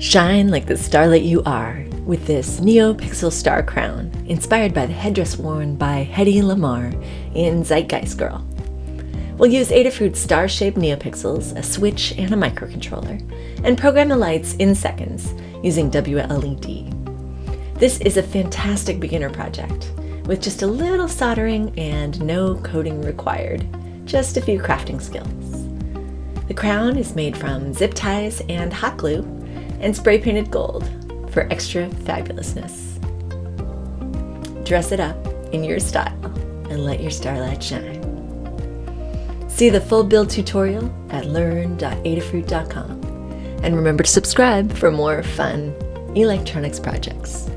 Shine like the starlight you are with this NeoPixel Star Crown, inspired by the headdress worn by Hedy Lamarr in Ziegfeld Girl. We'll use Adafruit's star-shaped NeoPixels, a switch, and a microcontroller, and program the lights in seconds using WLED. This is a fantastic beginner project, with just a little soldering and no coding required, just a few crafting skills. The crown is made from zip ties and hot glue, and spray painted gold for extra fabulousness. Dress it up in your style and let your starlight shine. See the full build tutorial at learn.adafruit.com and remember to subscribe for more fun electronics projects.